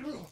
Ugh.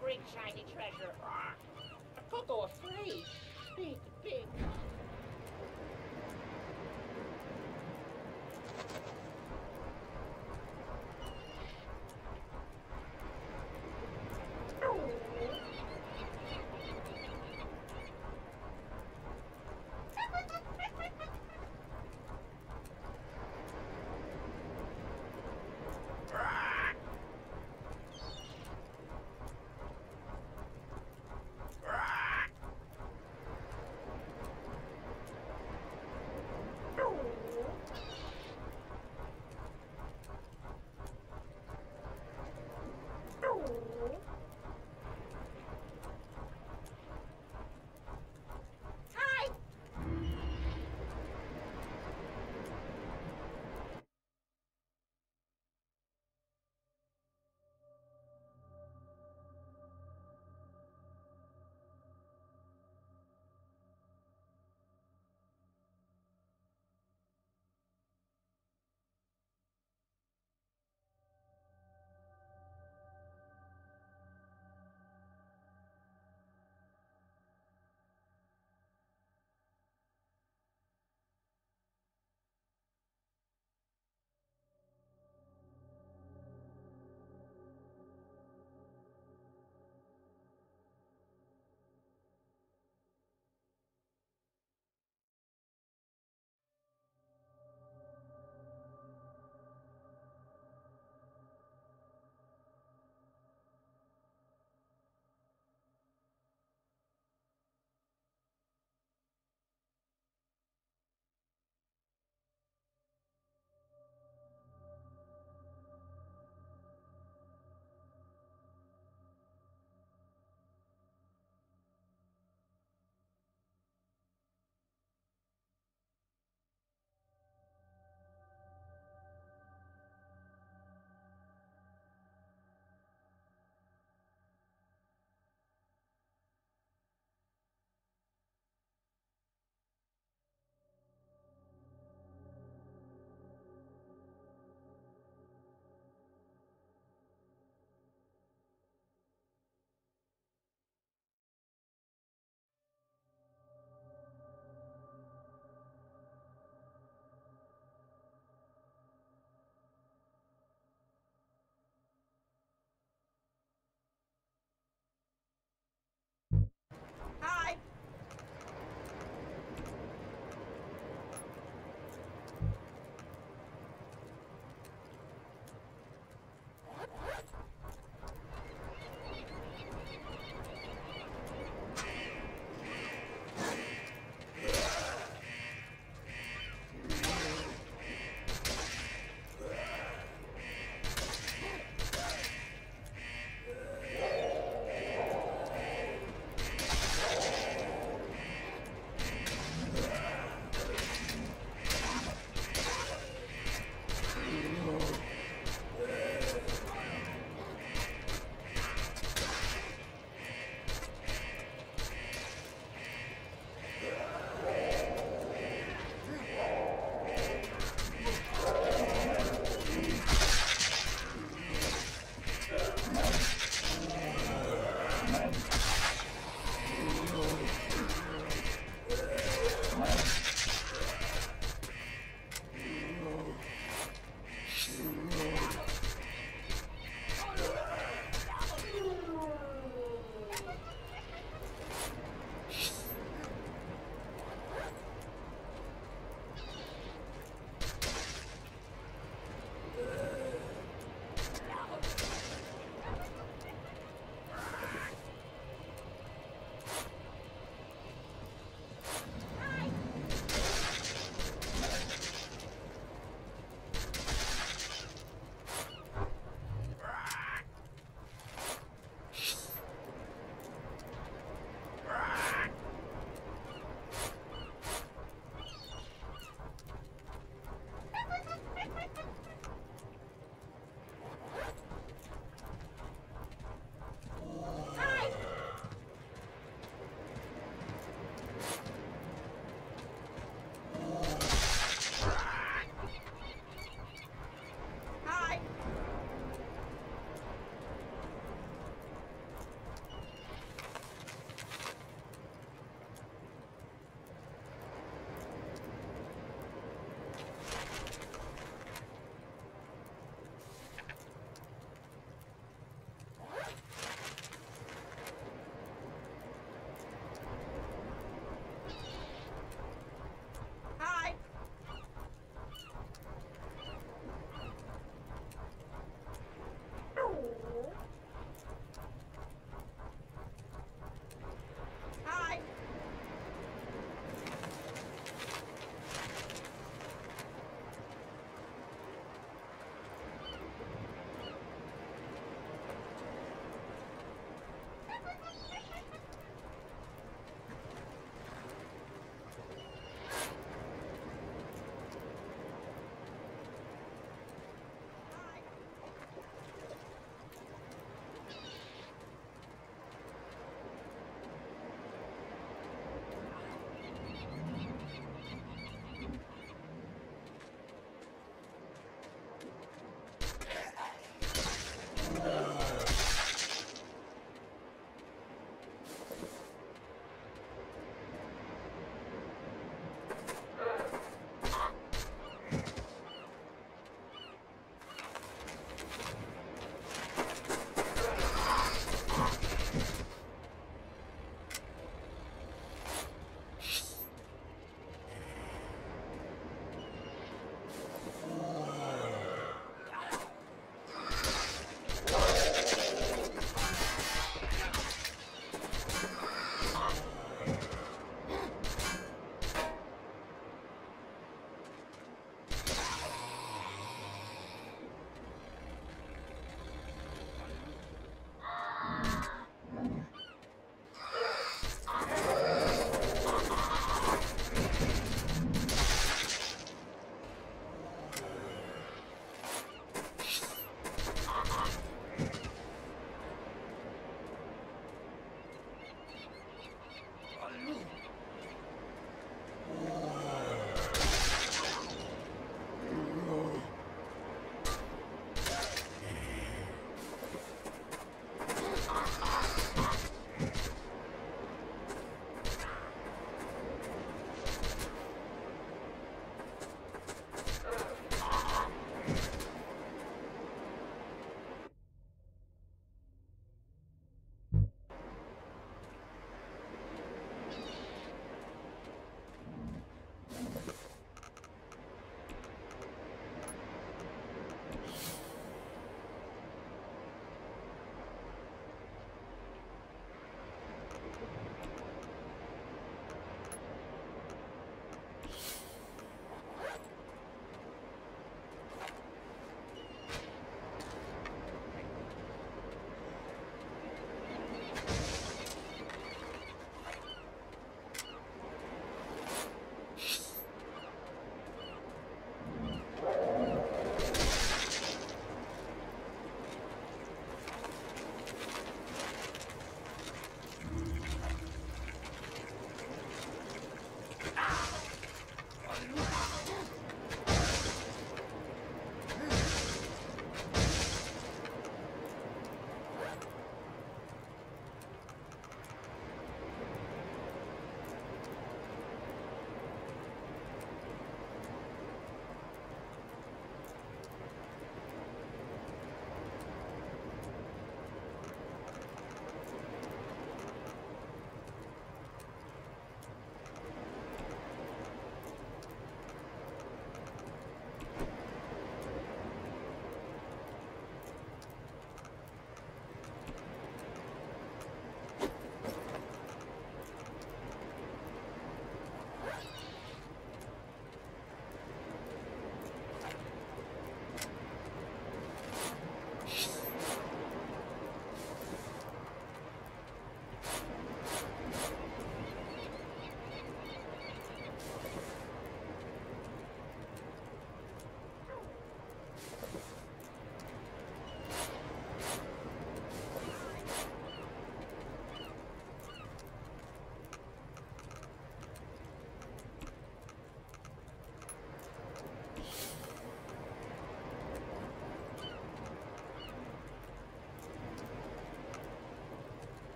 bring shiny treasure. Ah, Coco afraid.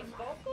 Ever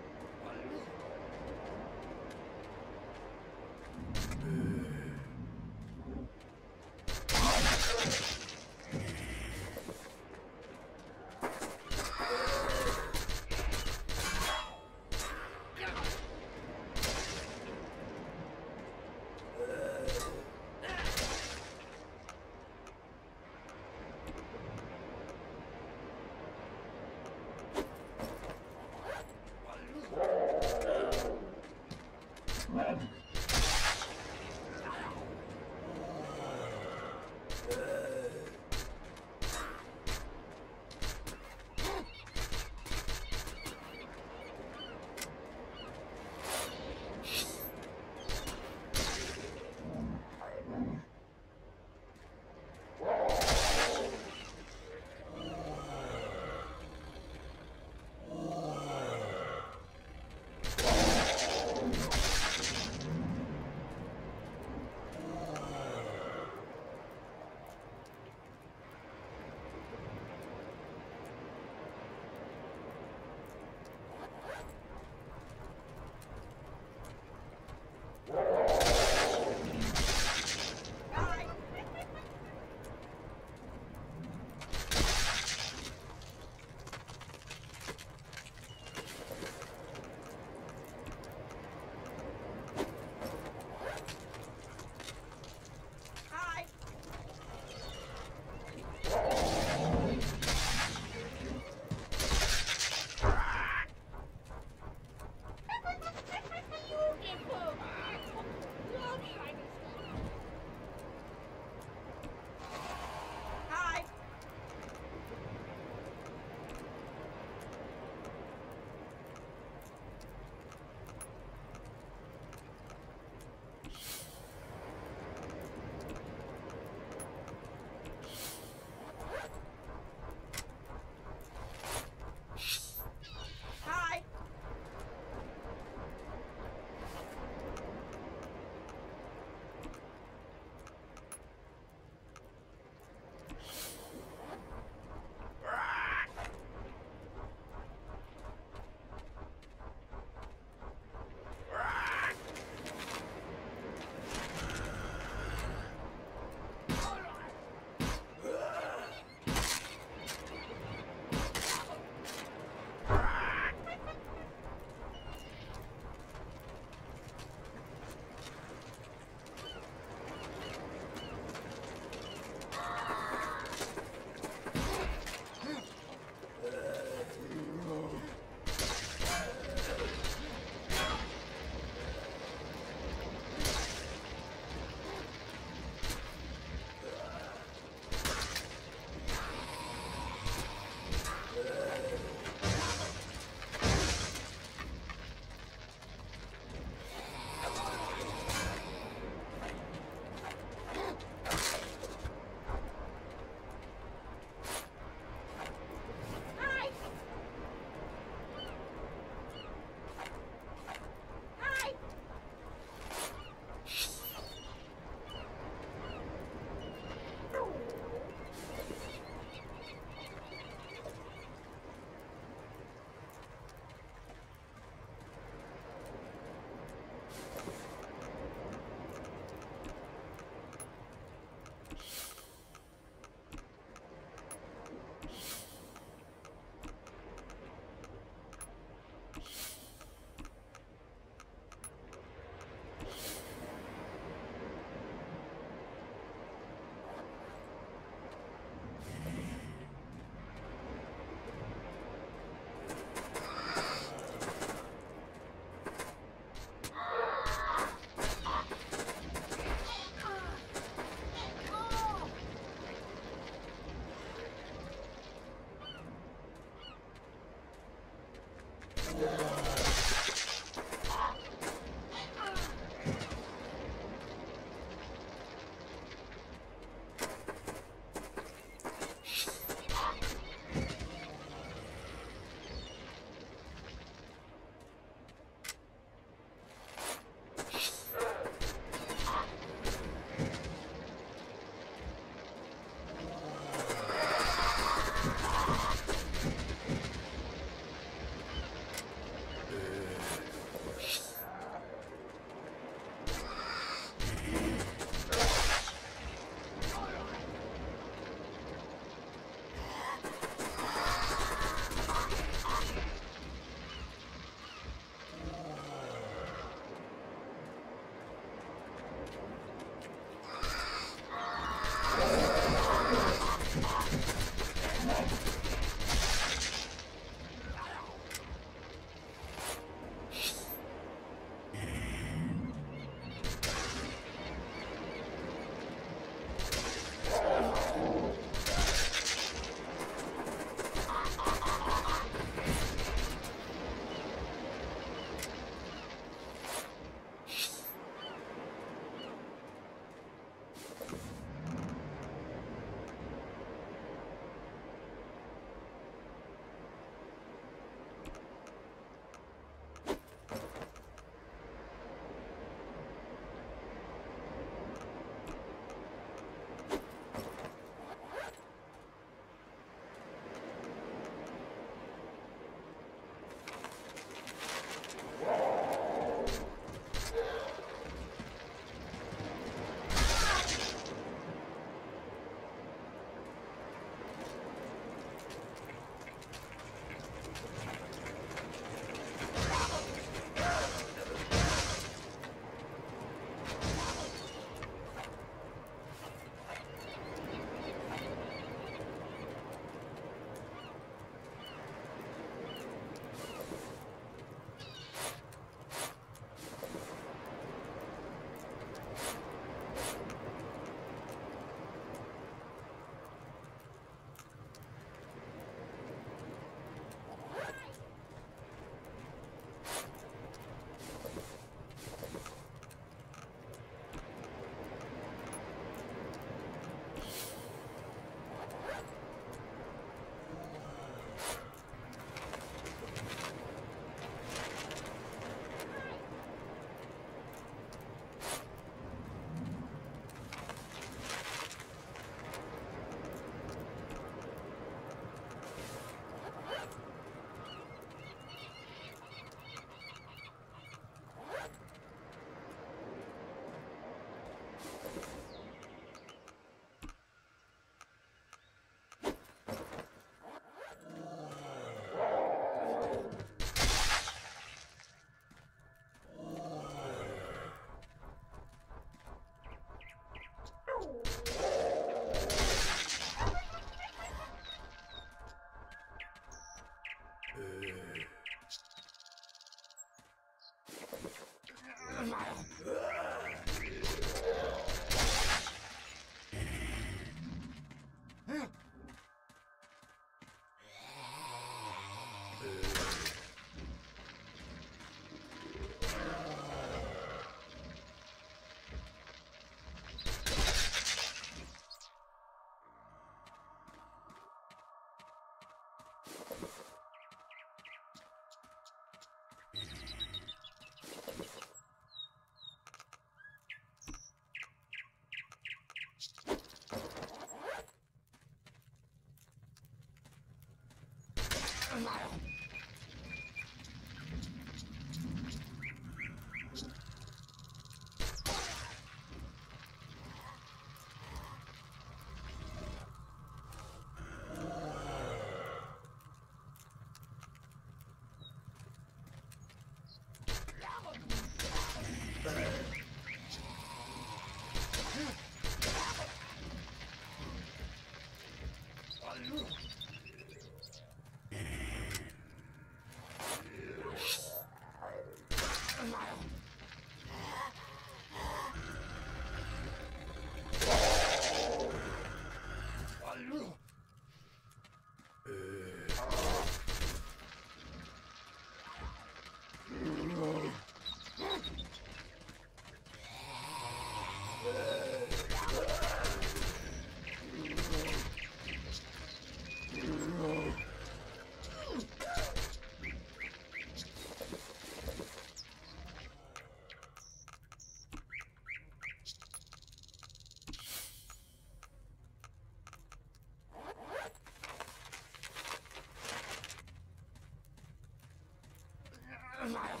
Ugh.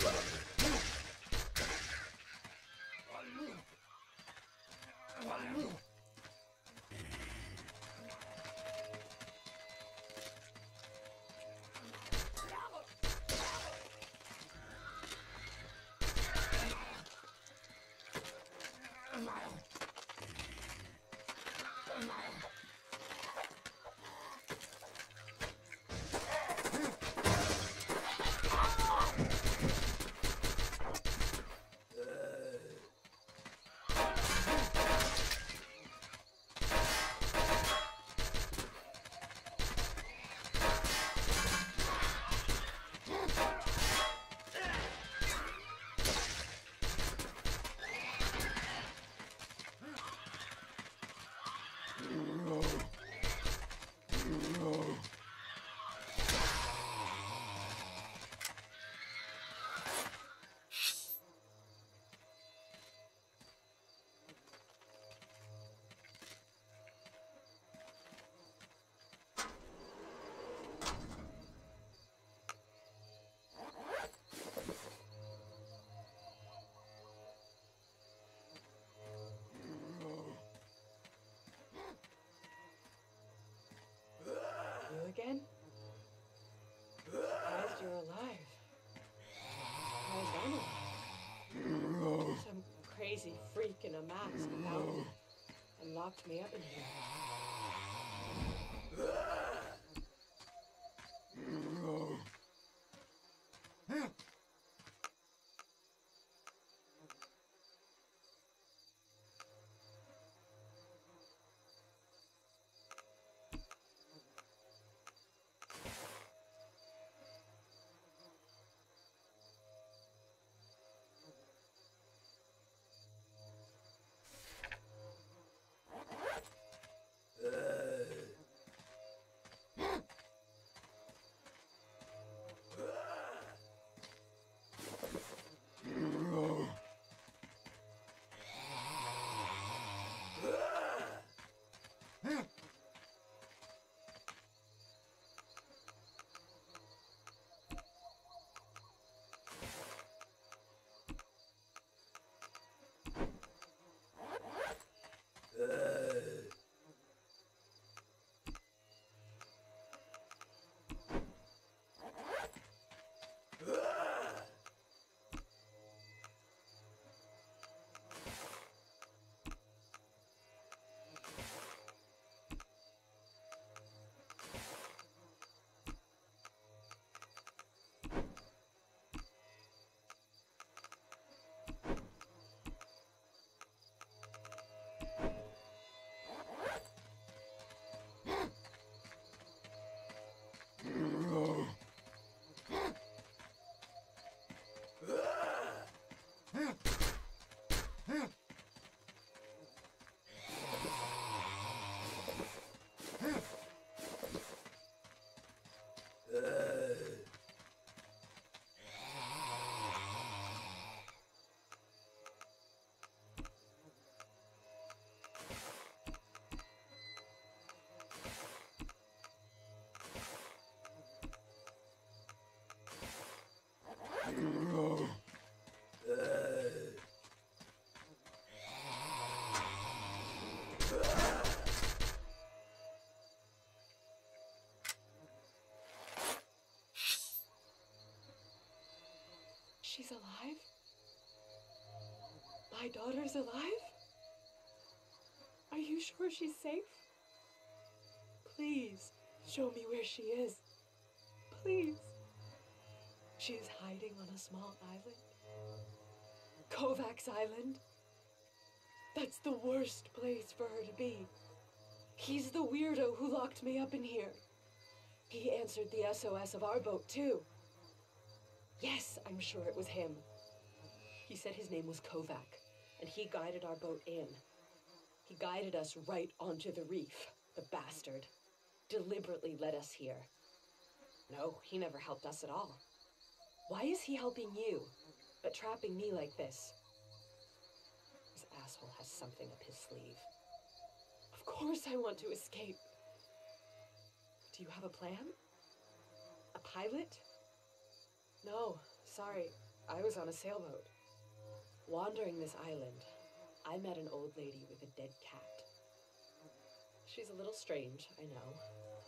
Fuck. Locked me up in here. She's alive? My daughter's alive? Are you sure she's safe? Please, show me where she is. Hiding on a small island. Kovacs Island. That's the worst place for her to be. He's the weirdo who locked me up in here. He answered the SOS of our boat, too. Yes, I'm sure it was him. He said his name was Kovac, and he guided our boat in. He guided us right onto the reef, the bastard. Deliberately led us here. No, he never helped us at all. Why is he helping you, but trapping me like this? This asshole has something up his sleeve. Of course I want to escape. Do you have a plan? A pilot? No, sorry. I was on a sailboat. Wandering this island, I met an old lady with a dead cat. She's a little strange, I know,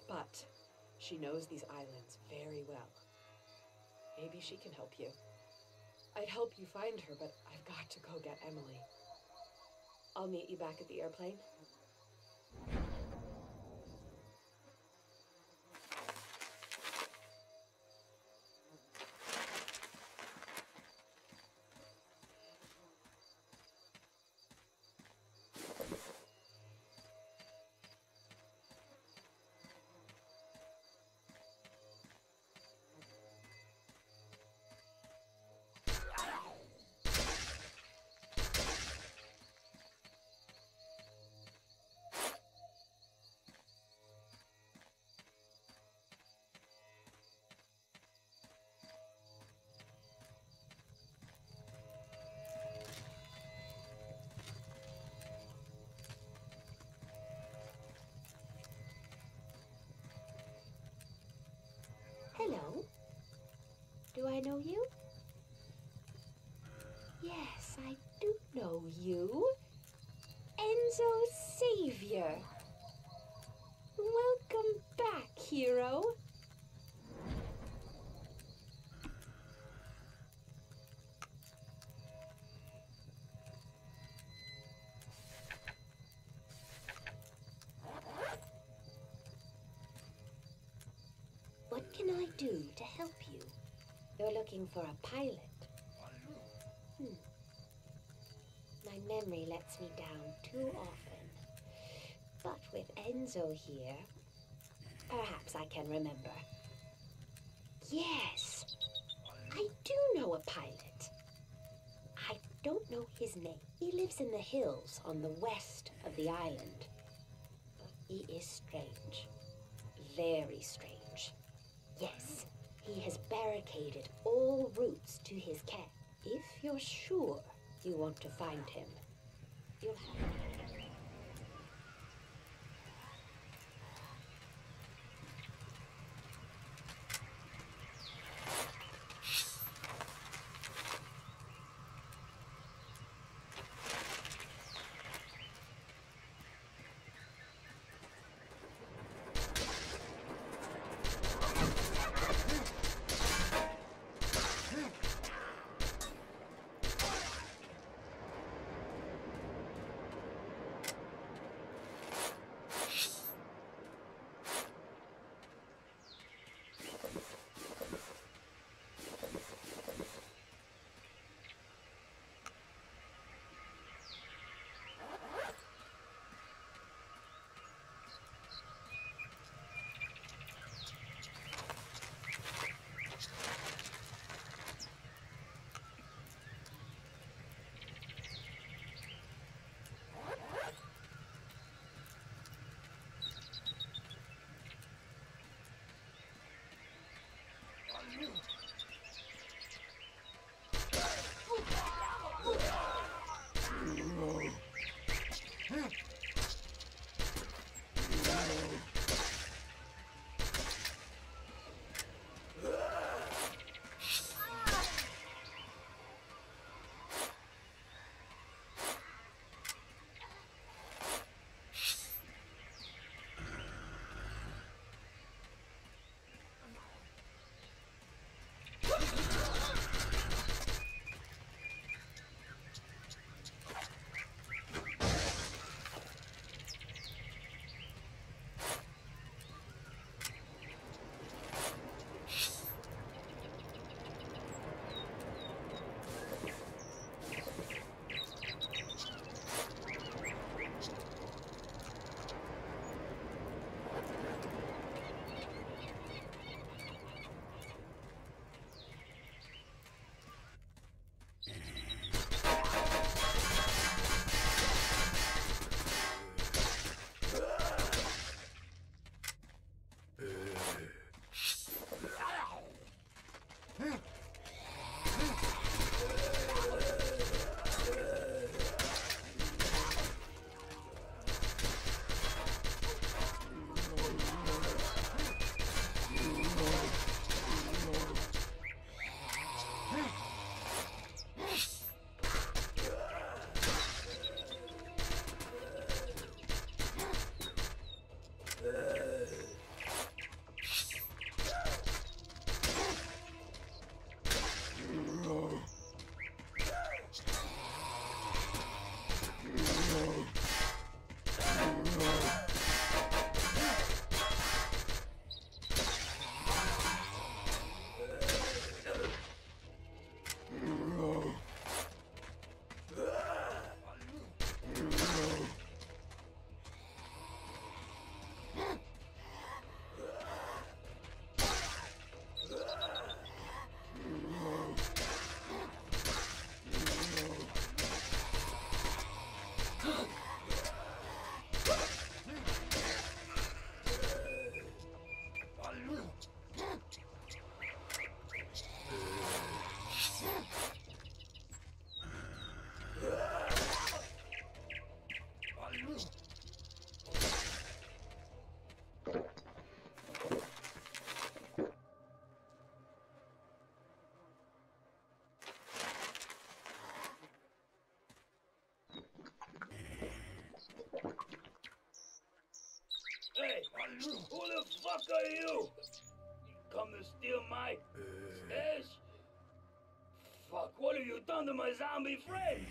but she knows these islands very well. Maybe she can help you. I'd help you find her, but I've got to go get Emily. I'll meet you back at the airplane. Hello. Do I know you? Yes, I do know you. Enzo Savior. Looking for a pilot. Hmm. My memory lets me down too often. But with Enzo here, perhaps I can remember. Yes, I do know a pilot. I don't know his name. He lives in the hills on the west of the island. But he is strange. Very strange. Yes, he has barricaded all routes to his camp. If you're sure you want to find him, you'll have to. Hey, who the fuck are you? You come to steal my eh. stash? Fuck, what have you done to my zombie friend?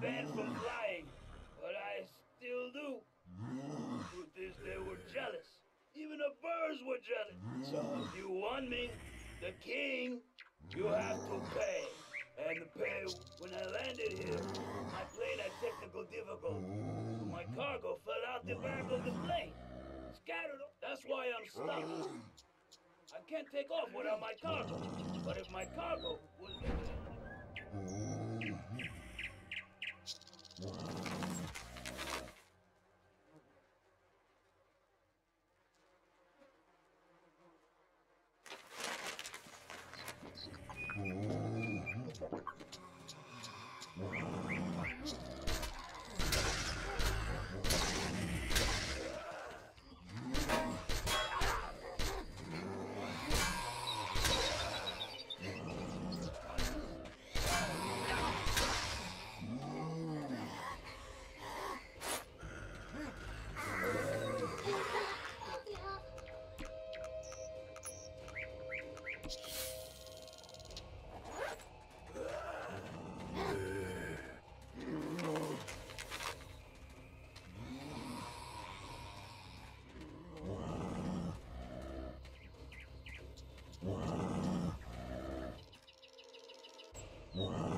banned from flying, but I still do. Truth is, they were jealous. Even the birds were jealous. So if you want me, the king, you have to pay. And the pay, when I landed here, my plane had technical difficulties. So my cargo fell out the back of the plane. Scattered, that's why I'm stuck. I can't take off without my cargo. But if my cargo was... Whoa. Wow.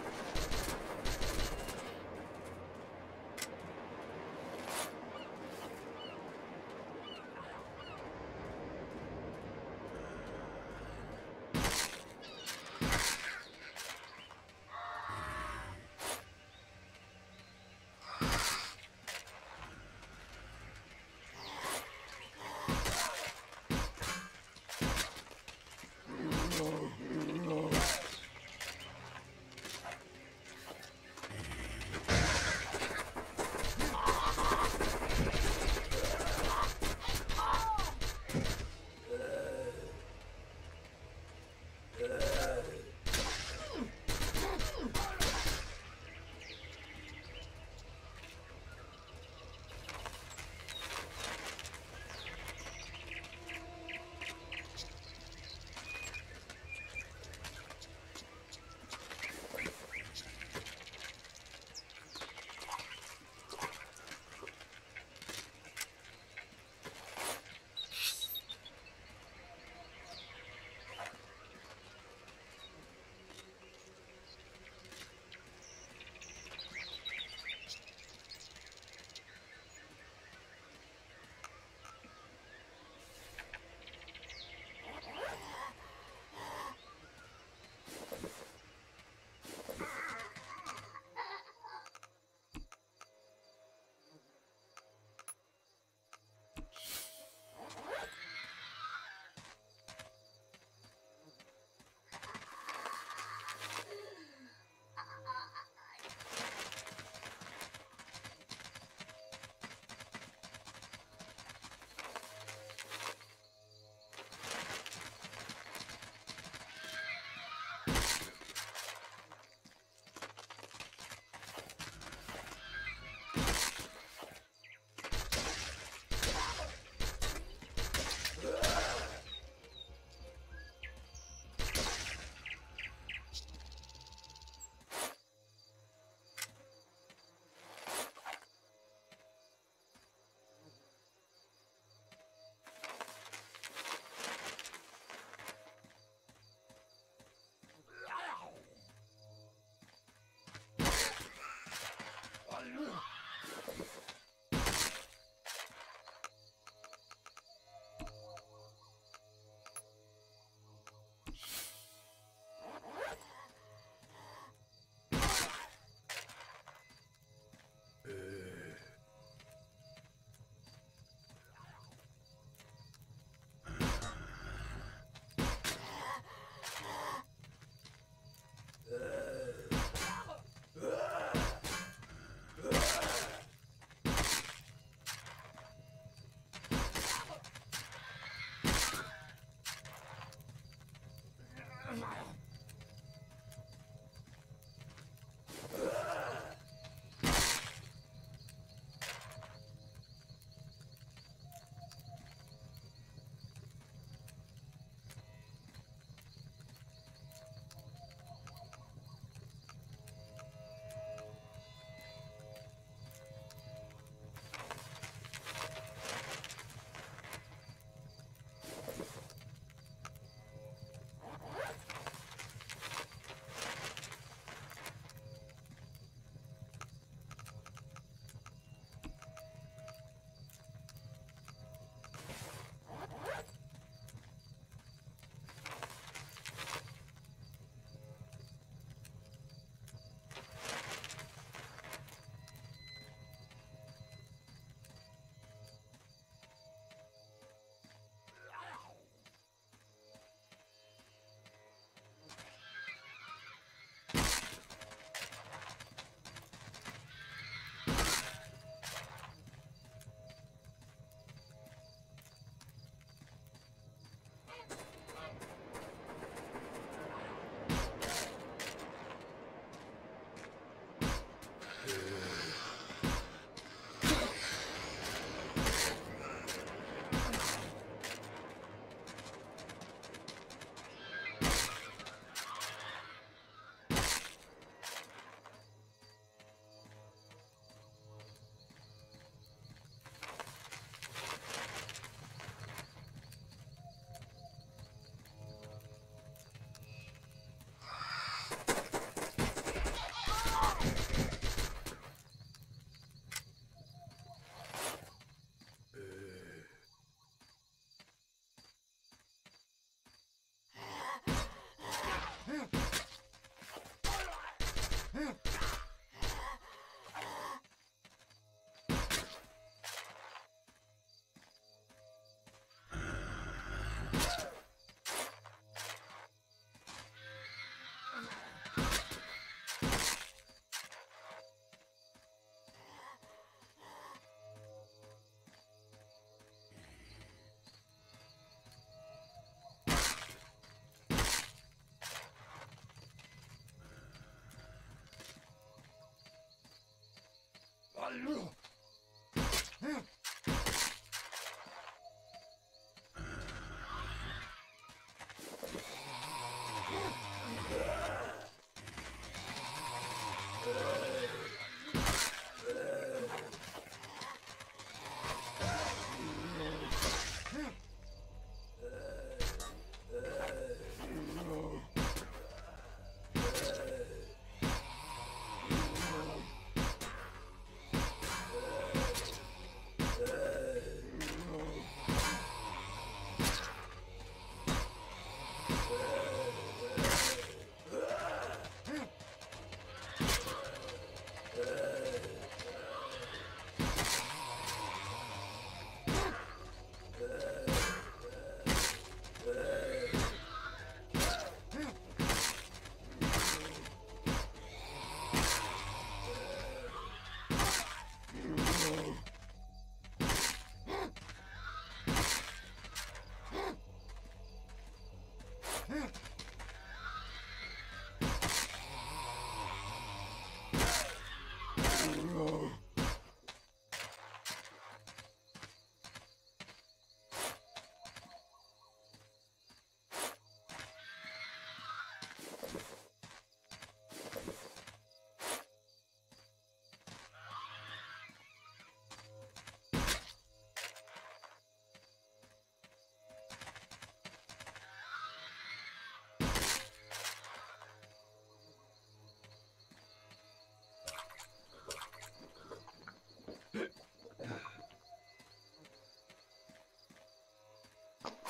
Oh,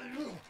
Ai,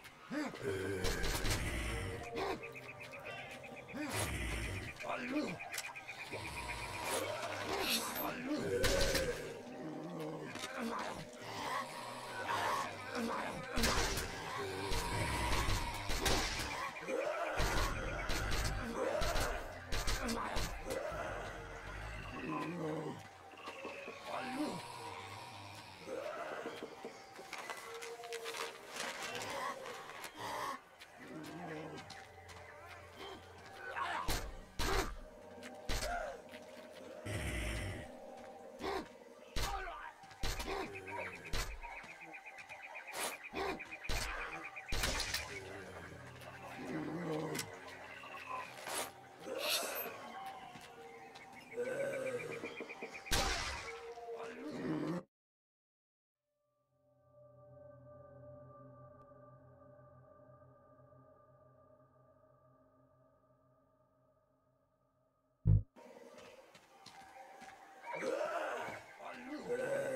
Yeah.